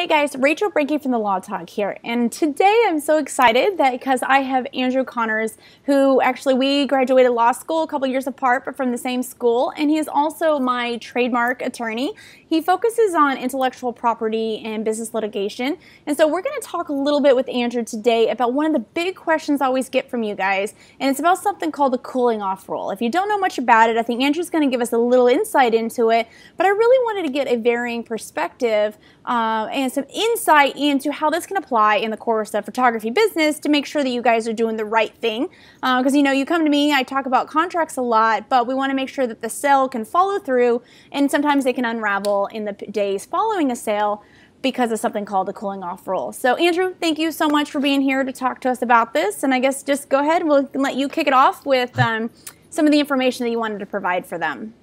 Hey guys, Rachel Brenke from the LawTog here, and today I'm so excited that because I have Andrew Connors, who actually we graduated law school a couple years apart, but from the same school, and he is also my trademark attorney. He focuses on intellectual property and business litigation, and so we're going to talk a little bit with Andrew today about one of the big questions I always get from you guys, and it's about something called the cooling off rule. If you don't know much about it, I think Andrew's going to give us a little insight into it, but I really wanted to get a varying perspective uh, and some insight into how this can apply in the course of photography business to make sure that you guys are doing the right thing. Because uh, you know, you come to me, I talk about contracts a lot, but we want to make sure that the sale can follow through, and sometimes they can unravel in the days following a sale because of something called a cooling off rule. So, Andrew, thank you so much for being here to talk to us about this. And I guess just go ahead, we'll let you kick it off with um, some of the information that you wanted to provide for them.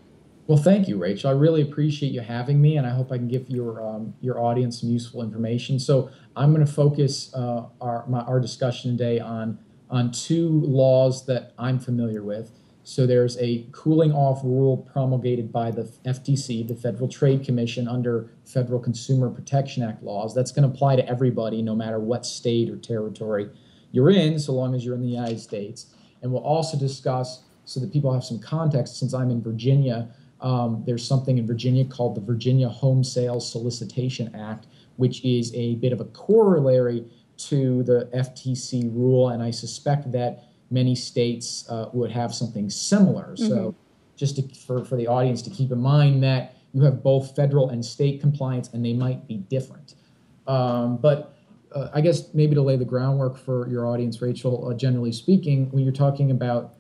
Well, thank you, Rachel. I really appreciate you having me, and I hope I can give your um, your audience some useful information. So I'm going to focus uh, our my, our discussion today on on two laws that I'm familiar with. So there's a cooling off rule promulgated by the FTC, the Federal Trade Commission, under Federal Consumer Protection Act laws. That's going to apply to everybody, no matter what state or territory you're in, so long as you're in the United States. And we'll also discuss, so that people have some context, since I'm in Virginia um, there's something in Virginia called the Virginia Home Sales Solicitation Act, which is a bit of a corollary to the FTC rule, and I suspect that many states uh, would have something similar. Mm-hmm. So, just to, for, for the audience to keep in mind that you have both federal and state compliance, and they might be different. Um, but uh, I guess maybe to lay the groundwork for your audience, Rachel, uh, generally speaking, when you're talking about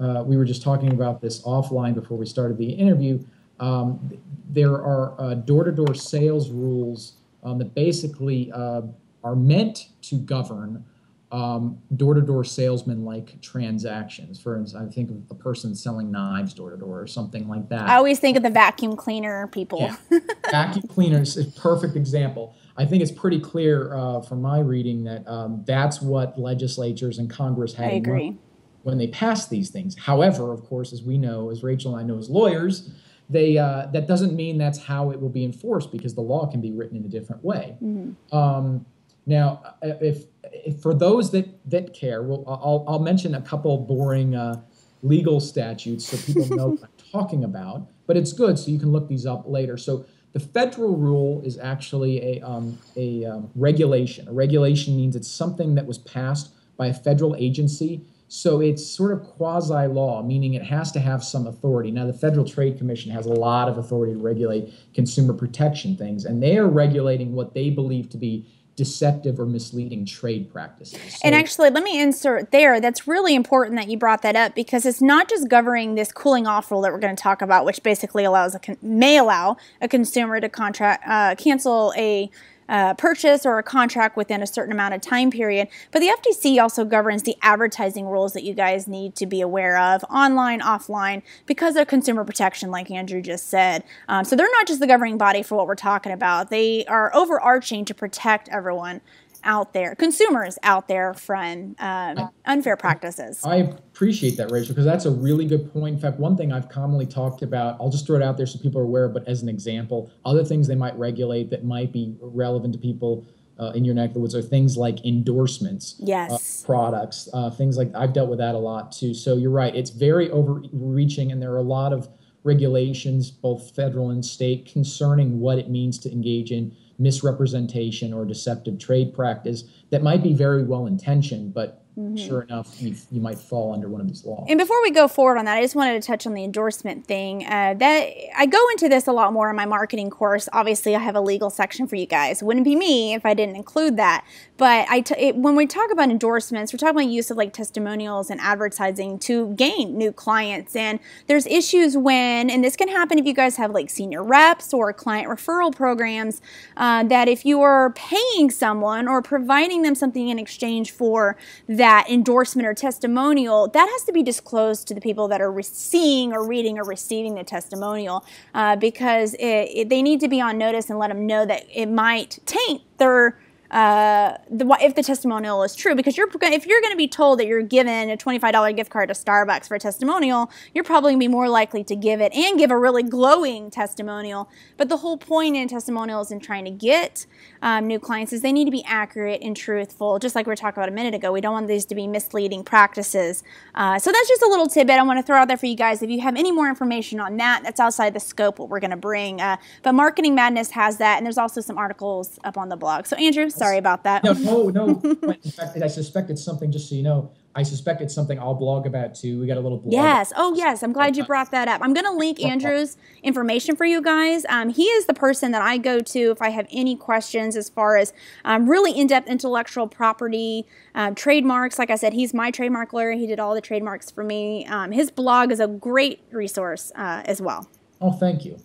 uh, we were just talking about this offline before we started the interview. Um, there are door to door sales rules um, that basically uh, are meant to govern door to door salesman like transactions. For instance, I think of a person selling knives door to door or something like that. I always think of the vacuum cleaner people. Yeah. vacuum cleaners is a perfect example. I think it's pretty clear uh, from my reading that um, that's what legislatures and Congress had. I agree when they passed these things. However, of course, as we know, as Rachel and I know as lawyers, they uh, that doesn't mean that's how it will be enforced because the law can be written in a different way. Mm-hmm. Um, now, uh, if, if, for those that that care, well, I'll, I'll mention a couple boring uh, legal statutes so people know what I'm talking about. But it's good, so you can look these up later. So the federal rule is actually a um, a um, regulation. A regulation means it's something that was passed by a federal agency so it's sort of quasi law, meaning it has to have some authority. Now, the Federal Trade Commission has a lot of authority to regulate consumer protection things, and they are regulating what they believe to be deceptive or misleading trade practices. So, and actually, let me insert there. That's really important that you brought that up because it's not just governing this cooling off rule that we're going to talk about, which basically allows a con- may allow a consumer to contract uh, cancel a uh, purchase or a contract within a certain amount of time period. But the FTC also governs the advertising rules that you guys need to be aware of online, offline, because of consumer protection, like Andrew just said. Um, so they're not just the governing body for what we're talking about, they are overarching to protect everyone out there, consumers out there from um, unfair practices. I appreciate that, Rachel, because that's a really good point. In fact, one thing I've commonly talked about, I'll just throw it out there so people are aware, but as an example, other things they might regulate that might be relevant to people uh, in your neck of the woods are things like endorsements, yes, uh, products, uh, things like I've dealt with that a lot too. So you're right; it's very overreaching, and there are a lot of regulations, both federal and state, concerning what it means to engage in misrepresentation or deceptive trade practice that might be very well intentioned, but Mm-hmm. sure enough, you, you might fall under one of these laws. And before we go forward on that, I just wanted to touch on the endorsement thing. Uh, that I go into this a lot more in my marketing course. Obviously, I have a legal section for you guys. Wouldn't be me if I didn't include that. But I, t- it, when we talk about endorsements, we're talking about use of like testimonials and advertising to gain new clients. And there's issues when, and this can happen if you guys have like senior reps or client referral programs, uh, that if you are paying someone or providing them something in exchange for that endorsement or testimonial, that has to be disclosed to the people that are seeing or reading or receiving the testimonial uh, because it, it, they need to be on notice and let them know that it might taint their uh, the, if the testimonial is true. Because you're if you're going to be told that you're given a $25 gift card to Starbucks for a testimonial, you're probably going to be more likely to give it and give a really glowing testimonial. But the whole point in testimonials and trying to get um, new clients is they need to be accurate and truthful. Just like we were talking about a minute ago, we don't want these to be misleading practices. Uh, so that's just a little tidbit I want to throw out there for you guys. If you have any more information on that, that's outside the scope what we're going to bring. Uh, but Marketing Madness has that, and there's also some articles up on the blog. So Andrew, sorry about that. No, no, no. In fact, I suspect it's something. Just so you know, I suspect it's something I'll blog about too. We got a little blog. Yes. Oh, yes. I'm glad you brought that up. I'm going to link Andrew's information for you guys. Um, he is the person that I go to if I have any questions as far as um, really in depth intellectual property, uh, trademarks. Like I said, he's my trademark lawyer. He did all the trademarks for me. Um, his blog is a great resource uh, as well. Oh, thank you.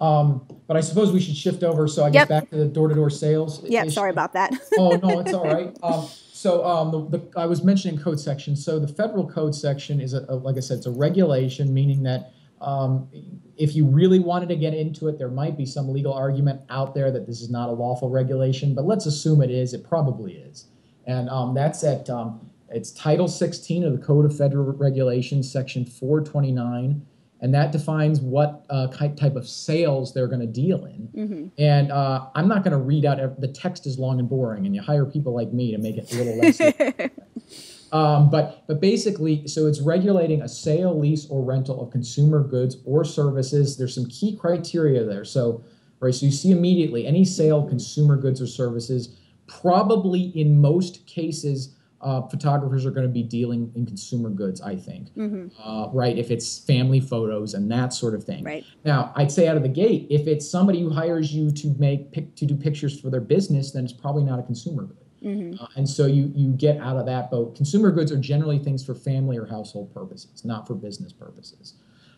Um, but I suppose we should shift over. So I guess yep. back to the door-to-door sales. Yeah, sorry about that. oh no, it's all right. Um, so um, the, the, I was mentioning code section. So the federal code section is, a, a, like I said, it's a regulation, meaning that um, if you really wanted to get into it, there might be some legal argument out there that this is not a lawful regulation. But let's assume it is. It probably is, and um, that's at um, it's Title 16 of the Code of Federal Regulations, Section 429 and that defines what uh, type of sales they're going to deal in. Mm-hmm. And uh, I'm not going to read out every, the text is long and boring, and you hire people like me to make it a little less. um, but but basically, so it's regulating a sale, lease, or rental of consumer goods or services. There's some key criteria there. So right, so you see immediately any sale, consumer goods or services, probably in most cases uh, photographers are going to be dealing in consumer goods, I think. Mm-hmm. Uh, right? If it's family photos and that sort of thing. Right. Now, I'd say out of the gate, if it's somebody who hires you to make pic- to do pictures for their business, then it's probably not a consumer good. Mm-hmm. Uh, and so you you get out of that boat. Consumer goods are generally things for family or household purposes, not for business purposes.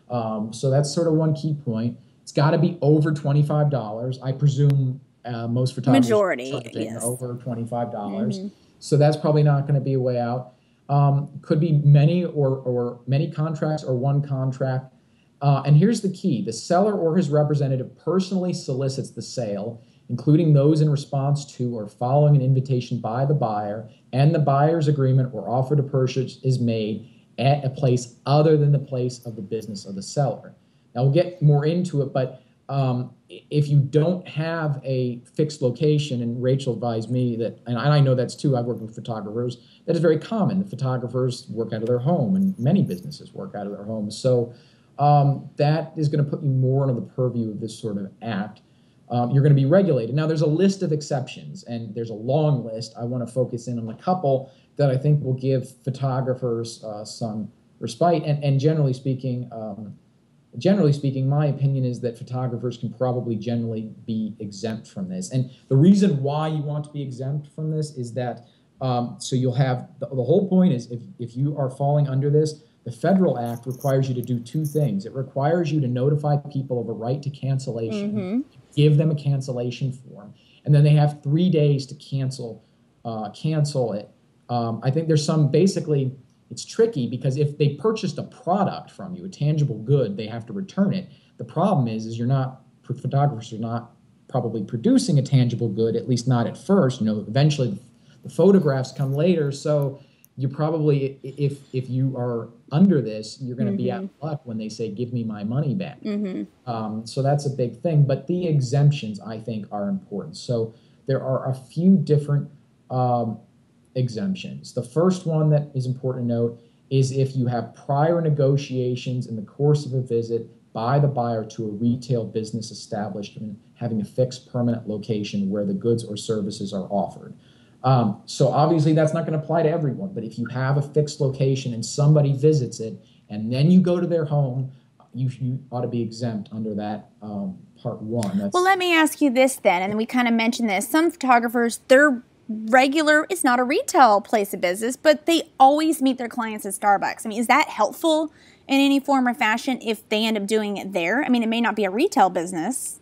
Um, so that's sort of one key point. It's got to be over twenty five dollars. I presume uh, most photographers majority yes. over twenty five dollars. Mm-hmm. So that's probably not going to be a way out. Um, could be many or, or many contracts or one contract. Uh, and here's the key the seller or his representative personally solicits the sale, including those in response to or following an invitation by the buyer, and the buyer's agreement or offer to purchase is made at a place other than the place of the business of the seller. Now we'll get more into it, but um, if you don't have a fixed location, and Rachel advised me that, and I know that's too, I've worked with photographers, that is very common. The photographers work out of their home, and many businesses work out of their homes. So um, that is going to put you more under the purview of this sort of act. Um, you're going to be regulated. Now, there's a list of exceptions, and there's a long list. I want to focus in on a couple that I think will give photographers uh, some respite. And, and generally speaking, um, generally speaking, my opinion is that photographers can probably generally be exempt from this. And the reason why you want to be exempt from this is that um, so you'll have the, the, whole point is if, if you are falling under this, the federal act requires you to do two things. It requires you to notify people of a right to cancellation, mm-hmm. give them a cancellation form, and then they have three days to cancel uh, cancel it. Um, I think there's some basically it's tricky because if they purchased a product from you, a tangible good, they have to return it. The problem is, is you're not photographers are not probably producing a tangible good, at least not at first. You know, eventually the photographs come later, so you probably if if you are under this, you're going to mm-hmm. be out of luck when they say, "Give me my money back." Mm-hmm. Um, so that's a big thing. But the exemptions, I think, are important. So there are a few different um, exemptions. The first one that is important to note is if you have prior negotiations in the course of a visit by the buyer to a retail business establishment having a fixed permanent location where the goods or services are offered. Um, so obviously that's not going to apply to everyone, but if you have a fixed location and somebody visits it and then you go to their home, you, you ought to be exempt under that um, part one. That's, well, let me ask you this then, and we kind of mentioned this. Some photographers, they're regular it's not a retail place of business but they always meet their clients at starbucks i mean is that helpful in any form or fashion if they end up doing it there i mean it may not be a retail business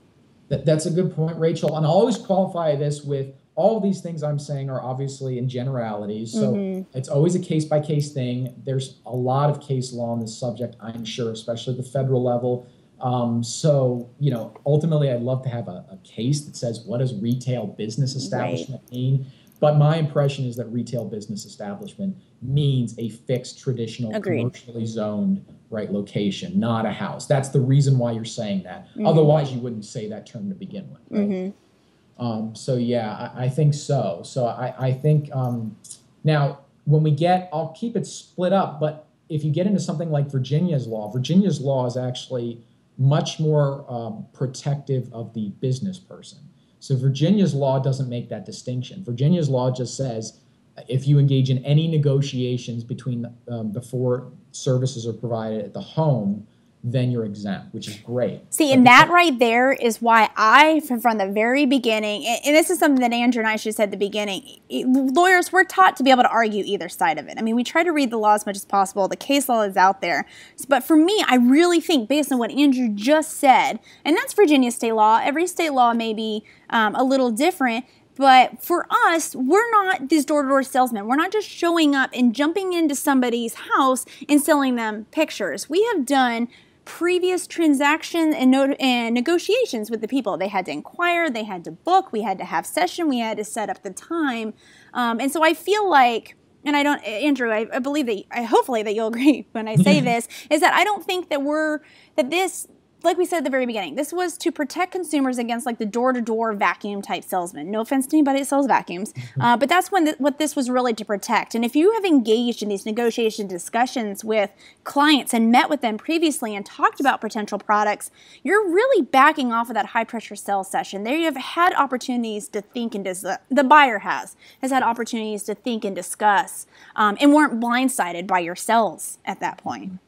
that, that's a good point rachel and i always qualify this with all these things i'm saying are obviously in generalities so mm-hmm. it's always a case by case thing there's a lot of case law on this subject i'm sure especially at the federal level um, so, you know, ultimately, I'd love to have a, a, case that says what does retail business establishment right. mean. But my impression is that retail business establishment means a fixed, traditional, Agreed. commercially zoned right location, not a house. That's the reason why you're saying that. Mhm. Otherwise, you wouldn't say that term to begin with. Right? Mm-hmm. Um, so yeah, I, I think so. So I, I think um, now when we get, I'll keep it split up. But if you get into something like Virginia's law, Virginia's law is actually much more um, protective of the business person. So Virginia's law doesn't make that distinction. Virginia's law just says if you engage in any negotiations between um, before services are provided at the home, then you're exempt, which is great. See, But and that right there is why I, from, from the very beginning, and, this is something that Andrew and I should have said at the beginning. Lawyers, we're taught to be able to argue either side of it. I mean, we try to read the law as much as possible. The case law is out there. But for me, I really think, based on what Andrew just said, and that's Virginia state law, every state law may be um, a little different. But for us, we're not these door to door salesmen. We're not just showing up and jumping into somebody's house and selling them pictures. We have done previous transactions and, no- and negotiations with the people. They had to inquire, they had to book, we had to have session, we had to set up the time. Um, and so I feel like, and I don't, Andrew, I, I believe that, I hopefully that you'll agree when I say this, is that I don't think that we're, that this, like we said at the very beginning, this was to protect consumers against like the door to door vacuum type salesman. No offense to anybody that sells vacuums, uh, but that's when th- what this was really to protect. And if you have engaged in these negotiation discussions with clients and met with them previously and talked about potential products, you're really backing off of that high pressure sales session. There you have had opportunities to think and dis- the buyer has has had opportunities to think and discuss, um, and weren't blindsided by your sales at that point.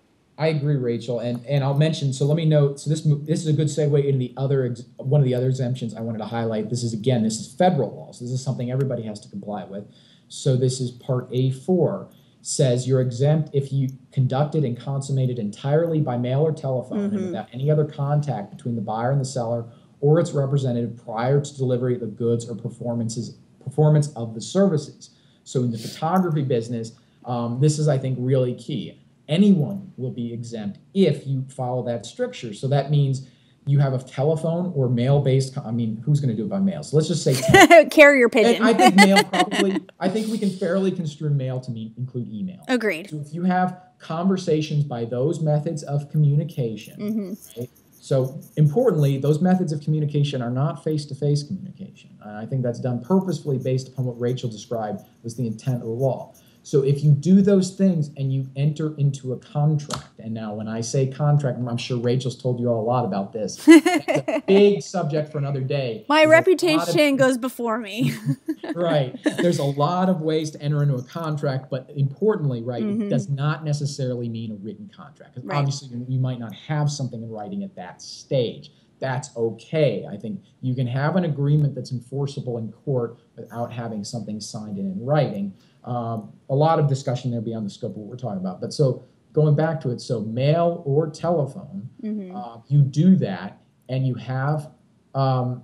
I agree, Rachel, and and I'll mention. So let me note. So this this is a good segue into the other ex, one of the other exemptions I wanted to highlight. This is again, this is federal law. So this is something everybody has to comply with. So this is Part A four says you're exempt if you conducted and consummated entirely by mail or telephone and without any other contact between the buyer and the seller or its representative prior to delivery of the goods or performances performance of the services. So in the photography business, um, this is I think really key anyone will be exempt if you follow that stricture. So that means you have a telephone or mail-based. I mean, who's going to do it by mail? So let's just say. Carrier pigeon. and I think mail probably. I think we can fairly construe mail to mean include email. Agreed. So if you have conversations by those methods of communication. Mm-hmm. okay, So importantly, those methods of communication are not face-to-face communication. I think that's done purposefully based upon what Rachel described was the intent of the law. So if you do those things and you enter into a contract, and now when I say contract, I'm sure Rachel's told you all a lot about this. It's a big subject for another day. My a of- reputation goes before me. right. There's a lot of ways to enter into a contract, but importantly, right, Mhm. it does not necessarily mean a written contract. 'Cause Right. Obviously, you, you might not have something in writing at that stage. That's okay. I think you can have an agreement that's enforceable in court without having something signed in in writing. Um, a lot of discussion there beyond the scope of what we're talking about. But so going back to it, so mail or telephone, Mhm. uh, you do that and you have um,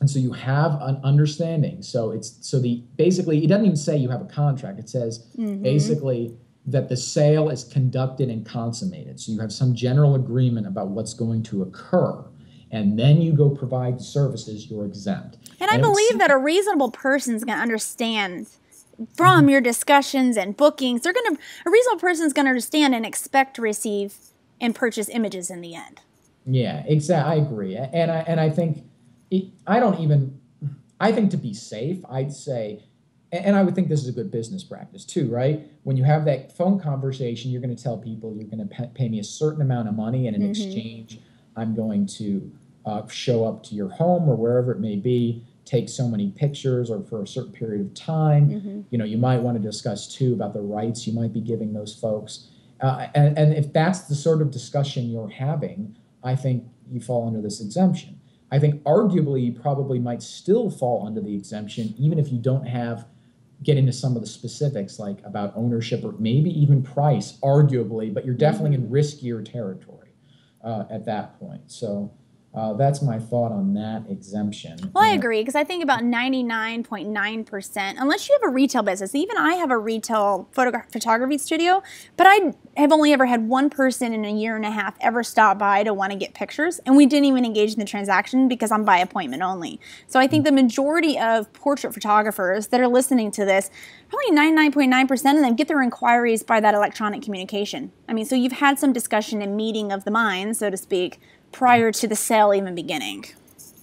and so you have an understanding so it's so the basically it doesn't even say you have a contract it says Mhm. basically that the sale is conducted and consummated so you have some general agreement about what's going to occur and then you go provide services you're exempt And I And it's- believe that a reasonable person's going to understand from your discussions and bookings. They're going to a reasonable person's going to understand and expect to receive and purchase images in the end. Yeah, exactly. I agree, and I and I think it, I don't even. I think to be safe, I'd say, and I would think this is a good business practice too, right? When you have that phone conversation, you're going to tell people you're going to pay me a certain amount of money, and in Mhm. exchange, I'm going to uh, show up to your home or wherever it may be, take so many pictures, or for a certain period of time. Mhm. You know, you might want to discuss too about the rights you might be giving those folks, uh, and and if that's the sort of discussion you're having. I think you fall under this exemption. I think arguably you probably might still fall under the exemption, even if you don't have get into some of the specifics like about ownership or maybe even price, arguably, but you're definitely in riskier territory uh, at that point. So uh, that's my thought on that exemption. Well, I agree because I think about 99.9%, unless you have a retail business. Even I have a retail photogra- photography studio, but I have only ever had one person in a year and a half ever stop by to want to get pictures, and we didn't even engage in the transaction because I'm by appointment only. So I think the majority of portrait photographers that are listening to this, probably 99.9% of them get their inquiries by that electronic communication. I mean, so you've had some discussion and meeting of the mind, so to speak, prior to the sale even beginning.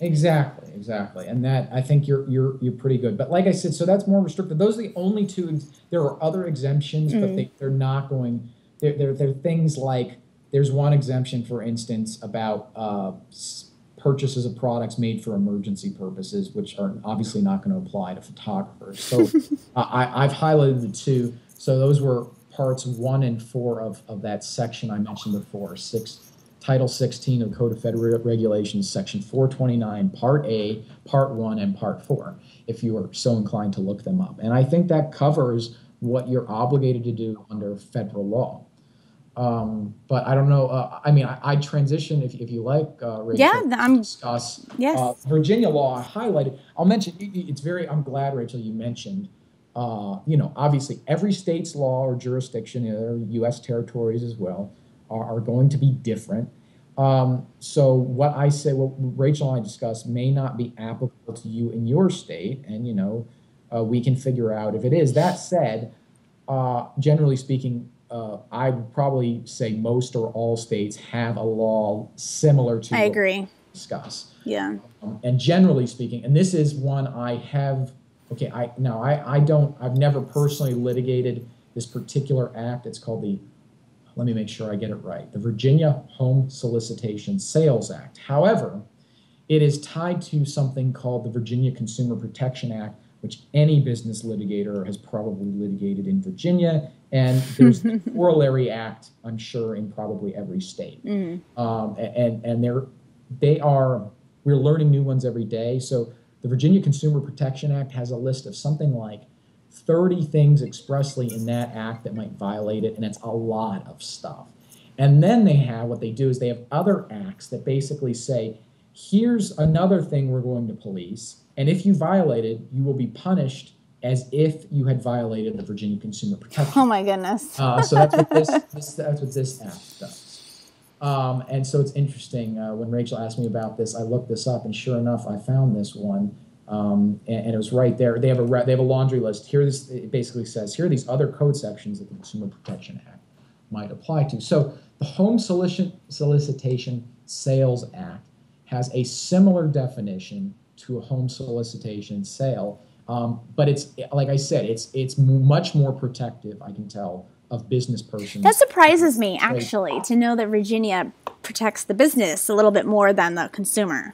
Exactly, exactly, and that I think you're you're you're pretty good. But like I said, so that's more restricted. Those are the only two. There are other exemptions, mm. but they they're not going. They're, they're they're things like there's one exemption, for instance, about uh, purchases of products made for emergency purposes, which are obviously not going to apply to photographers. So uh, I, I've highlighted the two. So those were parts one and four of, of that section I mentioned before, six Title 16 of Code of Federal Regulations, Section 429, Part A, Part 1, and Part 4, if you are so inclined to look them up. And I think that covers what you're obligated to do under federal law. Um, but I don't know. Uh, I mean, I, I transition if, if you like, uh, Rachel, yeah, I'm discuss yes. Uh, Virginia law. I highlighted. I'll mention. It's very. I'm glad, Rachel, you mentioned. Uh, you know, obviously, every state's law or jurisdiction, there are U.S. territories as well, are, are going to be different. Um, so what I say, what Rachel and I discussed, may not be applicable to you in your state, and you know, uh, we can figure out if it is. That said, uh, generally speaking, uh, I would probably say most or all states have a law similar to. I agree. Discuss. Yeah. Um, and generally speaking, and this is one I have. Okay, I now I I don't I've never personally litigated this particular act. It's called the let me make sure I get it right, the Virginia Home Solicitation Sales Act. However, it is tied to something called the Virginia Consumer Protection Act, which any business litigator has probably litigated in Virginia. And there's the corollary act, I'm sure, in probably every state. Mm-hmm. Um, and and they're, they are, we're learning new ones every day. So the Virginia Consumer Protection Act has a list of something like 30 things expressly in that act that might violate it, and it's a lot of stuff. And then they have what they do is they have other acts that basically say, here's another thing we're going to police, and if you violate it, you will be punished as if you had violated the Virginia Consumer Protection. Oh my goodness! uh, so that's what this, this, that's what this act does. Um, and so it's interesting. Uh, when Rachel asked me about this, I looked this up, and sure enough, I found this one. Um, and, and, it was right there. They have a they have a laundry list. Here, this it basically says here are these other code sections that the Consumer Protection Act might apply to. So the Home Solicitation Sales Act has a similar definition to a home solicitation sale, um, but it's like I said, it's it's much more protective. I can tell of business persons. That surprises me actually to know that Virginia protects the business a little bit more than the consumer.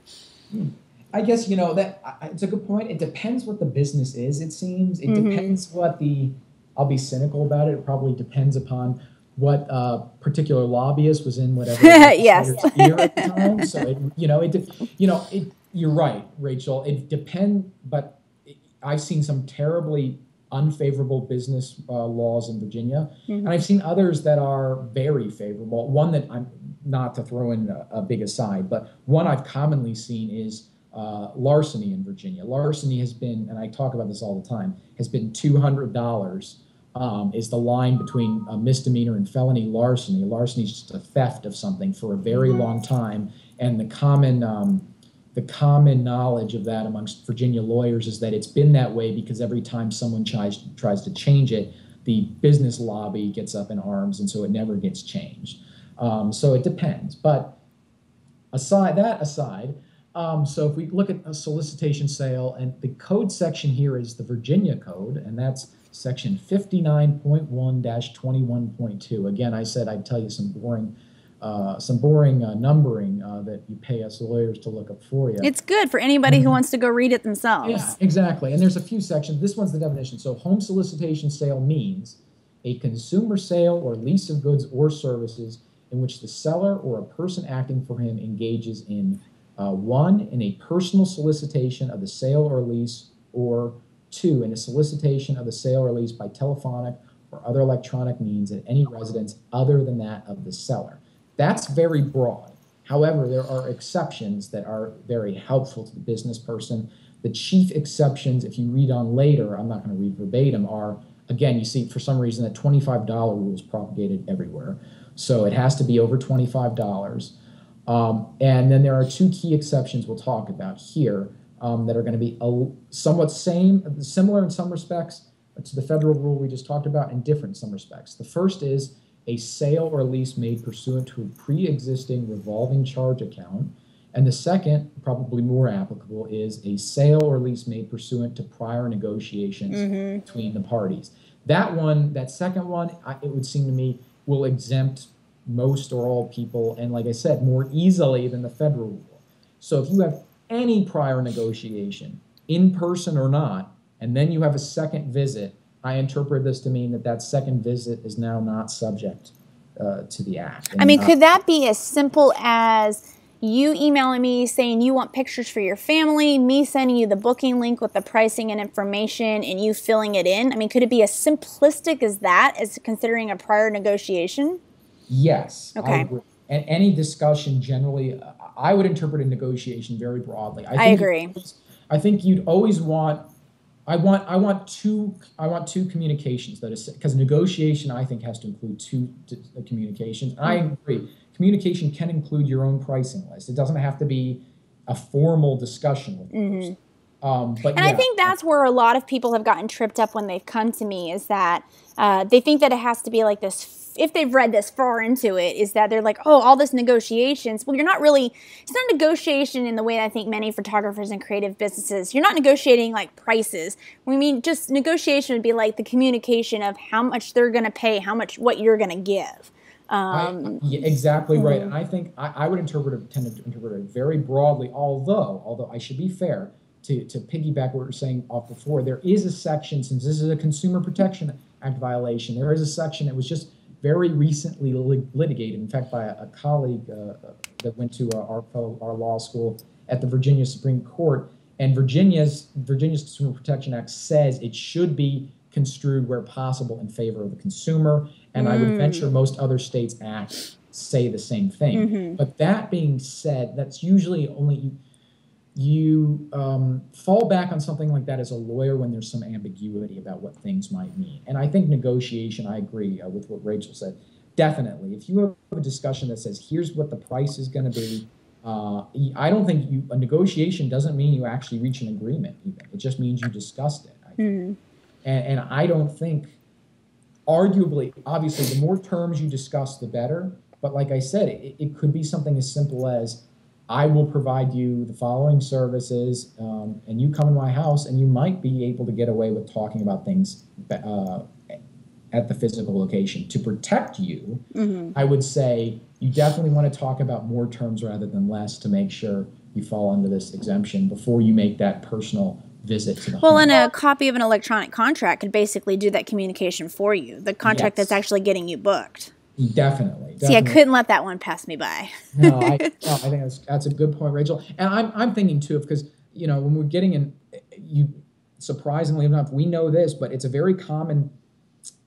Hmm. I guess you know that it's a good point. It depends what the business is. It seems it mm-hmm. depends what the. I'll be cynical about it. It probably depends upon what uh, particular lobbyist was in whatever yes ear at the time. So it, you know it. You know it. You're right, Rachel. It depend, but I've seen some terribly unfavorable business uh, laws in Virginia, mm-hmm. and I've seen others that are very favorable. One that I'm not to throw in a, a big aside, but one I've commonly seen is uh, larceny in Virginia. Larceny has been, and I talk about this all the time, has been $200 um, is the line between a misdemeanor and felony larceny. Larceny is just a theft of something for a very long time, and the common um, the common knowledge of that amongst Virginia lawyers is that it's been that way because every time someone tries tries to change it, the business lobby gets up in arms, and so it never gets changed. Um, so it depends, but aside that aside, um, so if we look at a solicitation sale, and the code section here is the Virginia code, and that's section 59.1-21.2. Again, I said I'd tell you some boring, uh, some boring uh, numbering uh, that you pay us lawyers to look up for you. It's good for anybody who mm-hmm. wants to go read it themselves. Yeah, exactly. And there's a few sections. This one's the definition. So home solicitation sale means a consumer sale or lease of goods or services in which the seller or a person acting for him engages in uh, one, in a personal solicitation of the sale or lease, or two, in a solicitation of the sale or lease by telephonic or other electronic means at any residence other than that of the seller. That's very broad. However, there are exceptions that are very helpful to the business person. The chief exceptions, if you read on later, I'm not going to read verbatim, are again, you see for some reason that $25 rule is propagated everywhere. So it has to be over $25. Um, and then there are two key exceptions we'll talk about here um, that are going to be a, somewhat same, similar in some respects to the federal rule we just talked about, and different in some respects. The first is a sale or lease made pursuant to a pre-existing revolving charge account. And the second, probably more applicable, is a sale or lease made pursuant to prior negotiations mm-hmm. between the parties. That one, that second one, I, it would seem to me, will exempt most or all people, and like I said, more easily than the federal rule. So if you have any prior negotiation, in person or not, and then you have a second visit, I interpret this to mean that that second visit is now not subject uh, to the act. I mean, could that be as simple as you emailing me saying you want pictures for your family, me sending you the booking link with the pricing and information, and you filling it in? I mean, could it be as simplistic as that, as considering a prior negotiation? Yes. Okay. And any discussion generally, I would interpret a negotiation very broadly. I, I agree. I think you'd always want I want I want two I want two communications that is because negotiation I think has to include two uh, communications. And I mm-hmm. agree. Communication can include your own pricing list. It doesn't have to be a formal discussion with mm-hmm. um, but and yeah. I think that's where a lot of people have gotten tripped up when they've come to me is that uh, they think that it has to be like this if they've read this far into it, is that they're like, oh, all this negotiations. Well, you're not really, it's not negotiation in the way I think many photographers and creative businesses, you're not negotiating like prices. We mean, just negotiation would be like the communication of how much they're going to pay, how much, what you're going to give. Um, I, yeah, exactly right. And I think I, I, would interpret it, tend to interpret it very broadly, although, although I should be fair, to, to piggyback what we were saying off before, there is a section, since this is a Consumer Protection Act violation, there is a section that was just very recently litigated, in fact, by a, a colleague uh, that went to uh, our, our law school at the Virginia Supreme Court. And Virginia's Virginia's Consumer Protection Act says it should be construed where possible in favor of the consumer. And mm. I would mm. venture most other states' acts say the same thing. Mm-hmm. But that being said, that's usually only you um, fall back on something like that as a lawyer when there's some ambiguity about what things might mean. And I think negotiation, I agree uh, with what Rachel said. Definitely. If you have a discussion that says, here's what the price is going to be, uh, I don't think you, a negotiation doesn't mean you actually reach an agreement, even. It just means you discussed it. Mm-hmm. And, and I don't think, arguably, obviously, the more terms you discuss, the better. But like I said, it, it could be something as simple as, I will provide you the following services, um, and you come in my house, and you might be able to get away with talking about things uh, at the physical location. To protect you, mm-hmm. I would say you definitely want to talk about more terms rather than less to make sure you fall under this exemption before you make that personal visit to the well home. and a copy of an electronic contract could basically do that communication for you the contract yes. that's actually getting you booked Definitely, definitely. See, I couldn't let that one pass me by. no, I, no, I think that's that's a good point, Rachel. And I'm I'm thinking too, because you know when we're getting in, you surprisingly enough, we know this, but it's a very common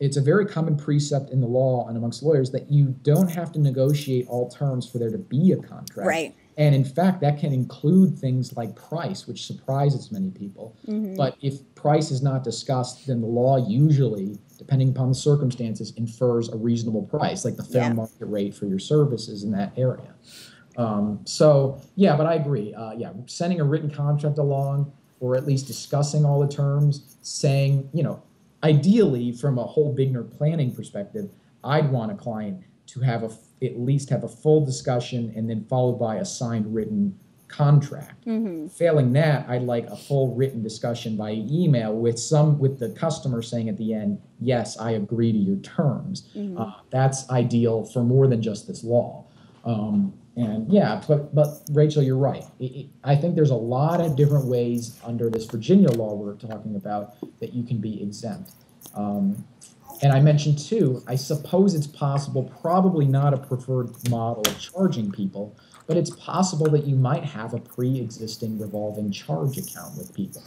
it's a very common precept in the law and amongst lawyers that you don't have to negotiate all terms for there to be a contract. Right. And in fact, that can include things like price, which surprises many people. Mm-hmm. But if price is not discussed, then the law usually, depending upon the circumstances, infers a reasonable price, like the fair yeah. market rate for your services in that area. Um, so, yeah, but I agree. Uh, yeah, sending a written contract along, or at least discussing all the terms, saying, you know, ideally from a whole beginner planning perspective, I'd want a client to have a at least have a full discussion and then followed by a signed written contract. Mm-hmm. Failing that, I'd like a full written discussion by email with some with the customer saying at the end, "Yes, I agree to your terms." Mm-hmm. Uh, that's ideal for more than just this law. Um, and yeah, but but Rachel, you're right. It, it, I think there's a lot of different ways under this Virginia law we're talking about that you can be exempt. Um, and I mentioned too, I suppose it's possible, probably not a preferred model of charging people, but it's possible that you might have a pre existing revolving charge account with people.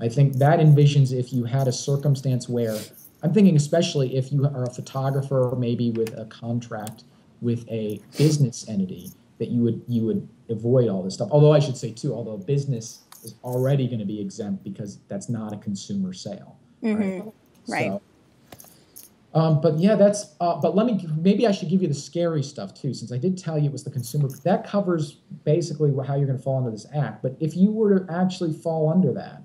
I think that envisions if you had a circumstance where, I'm thinking especially if you are a photographer, maybe with a contract with a business entity, that you would you would avoid all this stuff. Although I should say too, although business is already going to be exempt because that's not a consumer sale, right? Mm-hmm. Right. So, um, but yeah, that's. Uh, but let me. Maybe I should give you the scary stuff too, since I did tell you it was the consumer. That covers basically how you're going to fall under this act. But if you were to actually fall under that,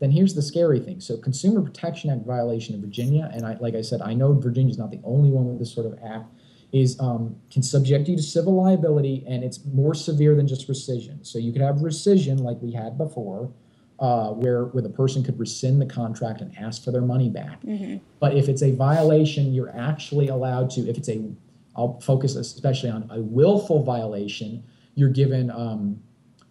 then here's the scary thing. So, Consumer Protection Act violation in Virginia, and I, like I said, I know Virginia is not the only one with this sort of act, is um, can subject you to civil liability, and it's more severe than just rescission. So, you could have rescission like we had before, uh, where where the person could rescind the contract and ask for their money back. Mm-hmm. But if it's a violation, you're actually allowed to. If it's a, I'll focus especially on a willful violation. You're given, um,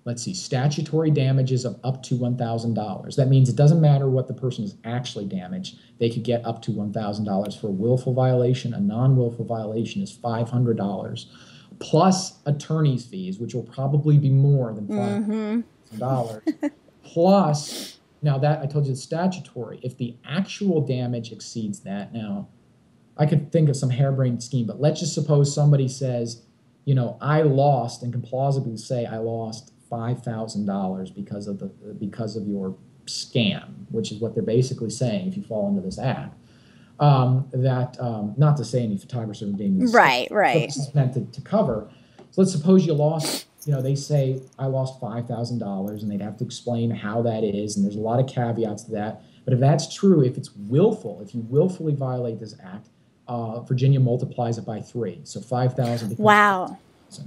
let's see, statutory damages of up to one thousand dollars. That means it doesn't matter what the person is actually damaged; they could get up to one thousand dollars for a willful violation. A non-willful violation is five hundred dollars, plus attorney's fees, which will probably be more than five hundred dollars. Mm-hmm. plus now that I told you the statutory, if the actual damage exceeds that, now I could think of some harebrained scheme, but let's just suppose somebody says, you know, I lost and can plausibly say I lost five thousand dollars because of the because of your scam, which is what they're basically saying if you fall into this act. Um, that um, not to say any photographers are redeeming right, right. This meant to, to cover. So let's suppose you lost you know, they say I lost five thousand dollars, and they'd have to explain how that is, and there's a lot of caveats to that. But if that's true, if it's willful, if you willfully violate this act, uh, Virginia multiplies it by three, so five thousand. Wow. 5,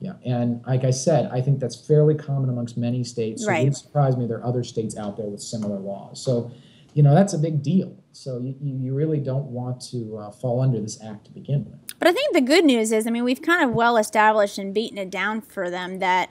yeah, and like I said, I think that's fairly common amongst many states. So right. it would surprise me there are other states out there with similar laws. So, you know, that's a big deal. So you, you really don't want to uh, fall under this act to begin with. But I think the good news is, I mean, we've kind of well established and beaten it down for them that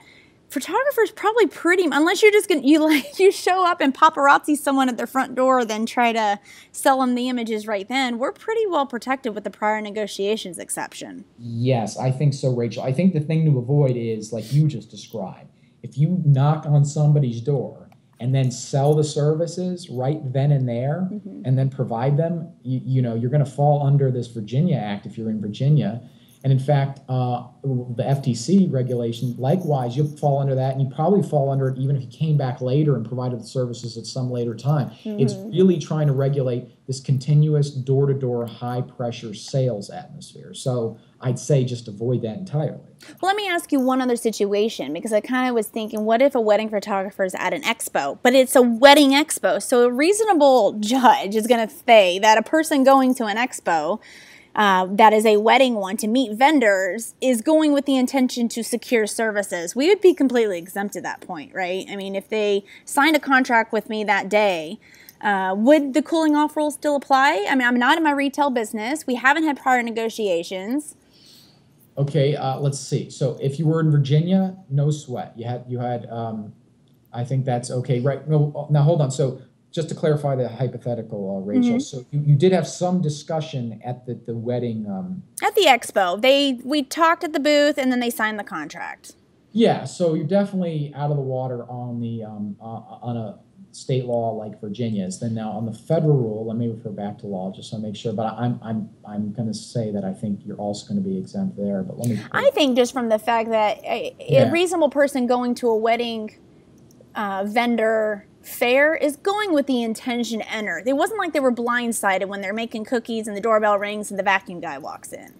photographers probably pretty unless you're just gonna you like you show up and paparazzi someone at their front door then try to sell them the images right then we're pretty well protected with the prior negotiations exception yes i think so rachel i think the thing to avoid is like you just described if you knock on somebody's door and then sell the services right then and there mm-hmm. and then provide them you, you know you're going to fall under this virginia act if you're in virginia and in fact uh, the ftc regulation likewise you'll fall under that and you probably fall under it even if you came back later and provided the services at some later time mm-hmm. it's really trying to regulate this continuous door-to-door high pressure sales atmosphere so I'd say just avoid that entirely. Well, let me ask you one other situation because I kind of was thinking, what if a wedding photographer is at an expo, but it's a wedding expo? So a reasonable judge is going to say that a person going to an expo uh, that is a wedding one to meet vendors is going with the intention to secure services. We would be completely exempt at that point, right? I mean, if they signed a contract with me that day, uh, would the cooling off rule still apply? I mean, I'm not in my retail business. We haven't had prior negotiations. Okay, uh, let's see. So if you were in Virginia, no sweat. You had you had. Um, I think that's okay. Right. No. Now hold on. So just to clarify the hypothetical, uh, Rachel. Mm-hmm. So you, you did have some discussion at the the wedding. Um, at the expo, they we talked at the booth, and then they signed the contract. Yeah. So you're definitely out of the water on the um, uh, on a state law like Virginia's. Then now on the federal rule, let me refer back to law just to make sure. But I'm I'm I'm going to say that I think you're also going to be exempt there. But let me. I think just from the fact that a, yeah. a reasonable person going to a wedding uh, vendor fair is going with the intention to enter. It wasn't like they were blindsided when they're making cookies and the doorbell rings and the vacuum guy walks in.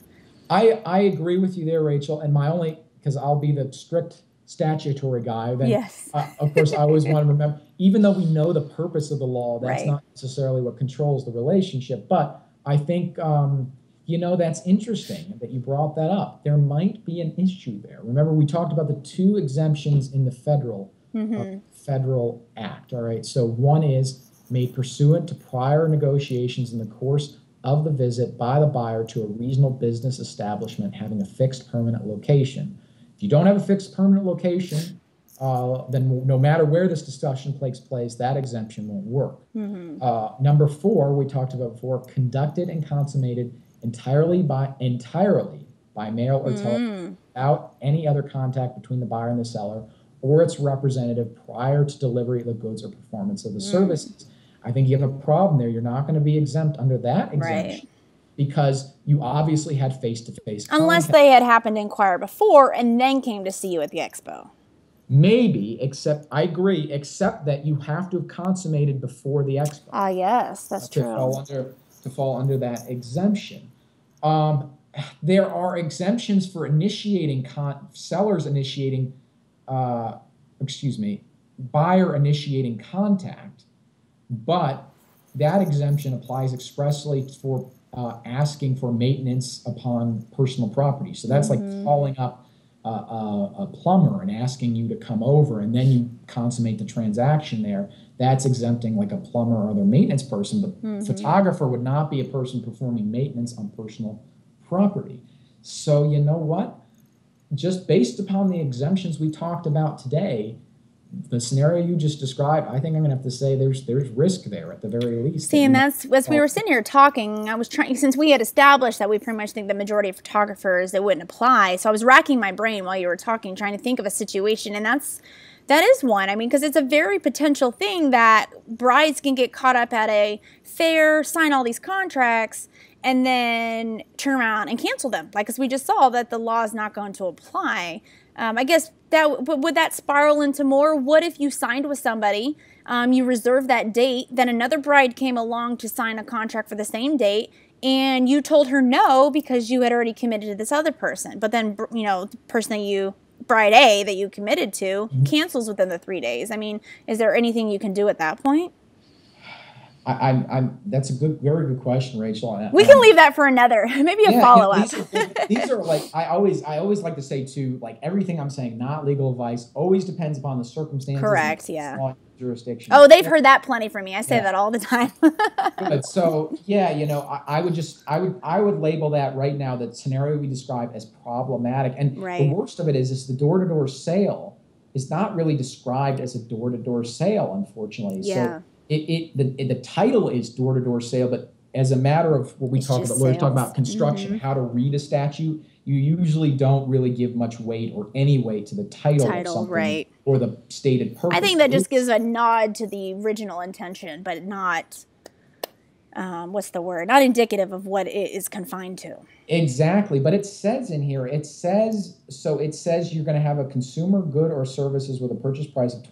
I I agree with you there, Rachel. And my only because I'll be the strict statutory guy, then yes. uh, of course I always want to remember, even though we know the purpose of the law, that's right. not necessarily what controls the relationship. But I think um, you know that's interesting that you brought that up. There might be an issue there. Remember, we talked about the two exemptions in the federal mm-hmm. uh, federal act. All right, so one is made pursuant to prior negotiations in the course of the visit by the buyer to a reasonable business establishment having a fixed permanent location. If you don't have a fixed permanent location, uh, then no matter where this discussion takes place, that exemption won't work. Mm-hmm. Uh, number four, we talked about before, conducted and consummated entirely by entirely by mail or mm. telephone without any other contact between the buyer and the seller or its representative prior to delivery of the goods or performance of the mm. services. I think you have a problem there. You're not going to be exempt under that exemption. Right. because you obviously had face to face. Unless they had happened to inquire before and then came to see you at the expo. Maybe, except I agree, except that you have to have consummated before the expo. Ah, yes, that's to true. Fall under, to fall under that exemption. Um, there are exemptions for initiating con- sellers initiating, uh, excuse me, buyer initiating contact, but that exemption applies expressly for uh, asking for maintenance upon personal property. So that's Mm-hmm. like calling up a, a, a plumber and asking you to come over, and then you consummate the transaction there. That's exempting like a plumber or other maintenance person, but Mm-hmm. photographer would not be a person performing maintenance on personal property. So you know what? Just based upon the exemptions we talked about today, the scenario you just described, I think I'm gonna have to say there's there's risk there at the very least. See, and that's as we were oh. sitting here talking. I was trying since we had established that we pretty much think the majority of photographers it wouldn't apply. So I was racking my brain while you were talking, trying to think of a situation, and that's that is one. I mean, because it's a very potential thing that brides can get caught up at a fair, sign all these contracts, and then turn around and cancel them. Like as we just saw that the law is not going to apply. Um, I guess that would that spiral into more? What if you signed with somebody, um, you reserved that date, then another bride came along to sign a contract for the same date, and you told her no because you had already committed to this other person. But then you know the person that you bride A that you committed to cancels within the three days. I mean, is there anything you can do at that point? I, I'm, I'm that's a good, very good question, Rachel. And We can um, leave that for another, maybe a Yeah, follow up. These are, these are like I always I always like to say too, like everything I'm saying, not legal advice, always depends upon the circumstances. Correct, the yeah. Jurisdiction. Oh, they've heard that plenty from me. I say Yeah. that all the time. So yeah, you know, I, I would just I would I would label that right now that scenario we describe as problematic. And Right. the worst of it is is the door to door sale is not really described as a door to door sale, unfortunately. Yeah. So it, it the the title is door to door sale, but as a matter of what we It's talk about, lawyers talk sales. about construction, how to read a statute, you usually don't really give much weight or any weight to the title, of something right. or the stated purpose. I think that just gives a nod to the original intention, but not um, what's the word? Not indicative of what it is confined to. Exactly, but it says in here, it says so it says you're going to have a consumer good or services with a purchase price of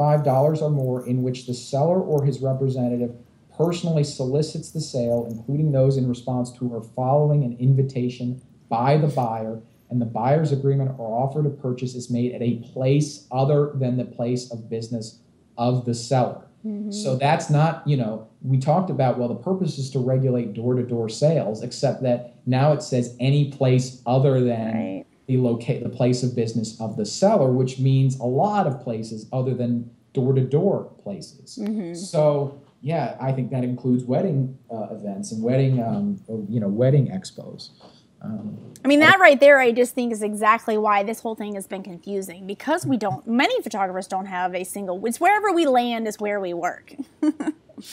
$25 or more in which the seller or his representative personally solicits the sale, including those in response to or following an invitation by the buyer, and the buyer's agreement or offer to purchase is made at a place other than the place of business of the seller. Mm-hmm. So that's not, you know, we talked about, well, the purpose is to regulate door to door sales, except that now it says any place other than Right. The locate the place of business of the seller, which means a lot of places other than door to door places. So yeah, I think that includes wedding uh, events and wedding, um, or, you know, wedding expos. Um, I mean, that right there, I just think is exactly why this whole thing has been confusing because we don't, many photographers don't have a single, it's wherever we land is where we work.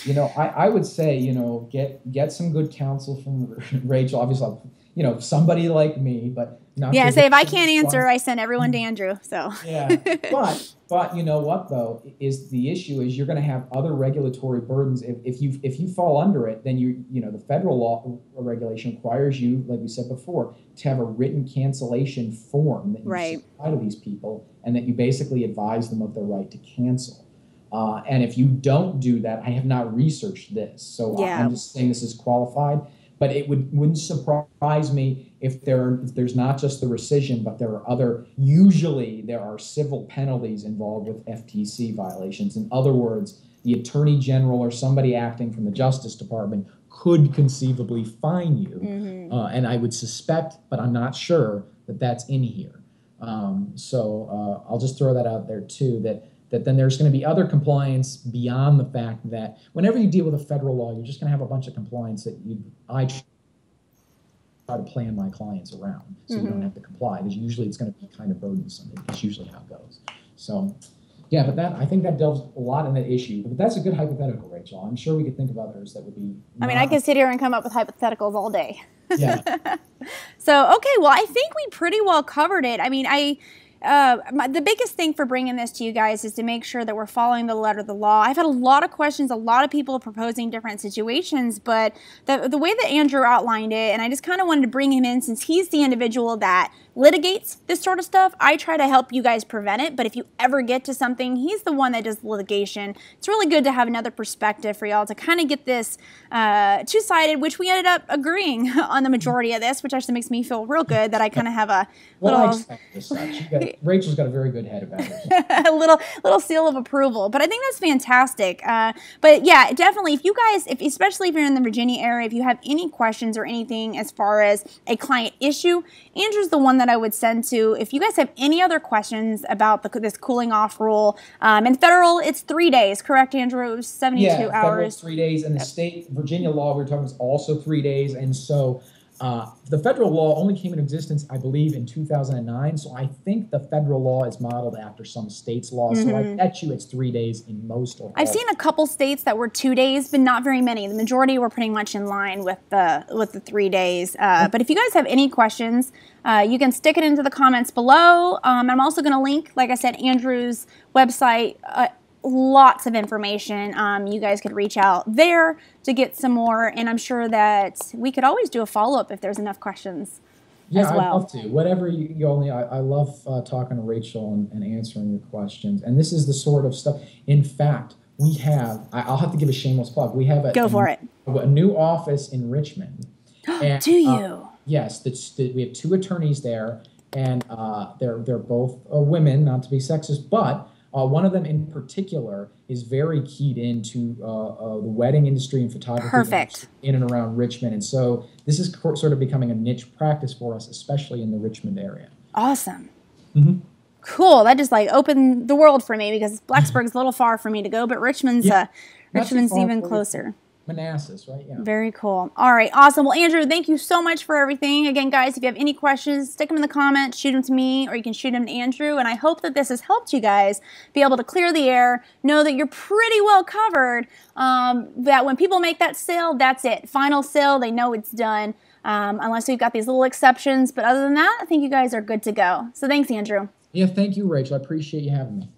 you know, I, I would say, you know, get get some good counsel from Rachel. Obviously, you know, somebody like me, but not. Yeah, say if I can't answer, I send everyone to Andrew. So, yeah, but but you know what though is the issue is you're going to have other regulatory burdens if, if you if you fall under it then you you know the federal law regulation requires you like we said before to have a written cancellation form that you Right. supply to these people and that you basically advise them of their right to cancel. Uh, and if you don't do that, I have not researched this, so Yeah. I'm just saying this is qualified. But it would wouldn't surprise me if there if there's not just the rescission, but there are other. Usually, there are civil penalties involved with FTC violations. In other words, the attorney general or somebody acting from the Justice Department could conceivably fine you, uh, and I would suspect, but I'm not sure that that's in here. Um, so uh, I'll just throw that out there too. That that then there's going to be other compliance beyond the fact that whenever you deal with a federal law, you're just going to have a bunch of compliance that you I try to plan my clients around, so you don't mm-hmm. have to comply. Because usually it's going to be kind of burdensome. It's usually how it goes. So. Yeah, but that I think that delves a lot in that issue. But that's a good hypothetical, Rachel. I'm sure we could think of others that would be. I mean, I could sit here and come up with hypotheticals all day. Yeah, So, okay, well, I think we pretty well covered it. I mean, I uh, my, the biggest thing for bringing this to you guys is to make sure that we're following the letter of the law. I've had a lot of questions, a lot of people proposing different situations, but the, the way that Andrew outlined it, and I just kind of wanted to bring him in since he's the individual that litigates this sort of stuff. I try to help you guys prevent it, but if you ever get to something, he's the one that does litigation. It's really good to have another perspective for y'all to kind of get this uh, two sided, which we ended up agreeing on the majority of this, which actually makes me feel real good that I kind of have a well, little. Rachel's got a very good head about it. a little little seal of approval, but I think that's fantastic. Uh, but yeah, definitely, if you guys, if especially if you're in the Virginia area, if you have any questions or anything as far as a client issue, Andrew's the one that I would send to. If you guys have any other questions about the, this cooling off rule, um, in federal it's three days, correct, Andrew? Seventy-two yeah, hours. three days, and the state Virginia law we are talking is also three days, and so. Uh, the federal law only came into existence, I believe, in 2009. So I think the federal law is modeled after some states' law. Mm-hmm. So I mm-hmm. bet you it's three days in most. Or I've seen a couple states that were two days, but not very many. The majority were pretty much in line with the with the three days. Uh, but if you guys have any questions, uh, you can stick it into the comments below. Um, I'm also going to link, like I said, Andrew's website uh, lots of information. Um, you guys could reach out there to get some more, and I'm sure that we could always do a follow up if there's enough questions. Yeah, well. I'd love to. Whatever you, you only, I, I love uh, talking to Rachel and, and, answering your questions. And this is the sort of stuff. In fact, we have. I, will have to give a shameless plug. We have a go for a, it. A new office in Richmond. and, do you? Uh, yes, we have two attorneys there, and uh, they're they're both uh, women, not to be sexist, but uh, one of them in particular is very keyed into uh, uh, the wedding industry and photography Perfect. in and around Richmond. And so this is sort of becoming a niche practice for us, especially in the Richmond area. Awesome. Mm-hmm. Cool. That just like opened the world for me because Blacksburg's a little far for me to go, but Richmond's yeah. uh, Richmond's even closer. Manassas, right? Yeah. Very cool. All right, awesome. Well, Andrew, thank you so much for everything. Again, guys, if you have any questions, stick them in the comments, shoot them to me, or you can shoot them to Andrew. And I hope that this has helped you guys be able to clear the air, know that you're pretty well covered. Um, that when people make that sale, that's it. Final sale, they know it's done. Um, unless we've got these little exceptions. But other than that, I think you guys are good to go. So thanks, Andrew. Yeah, thank you, Rachel. I appreciate you having me.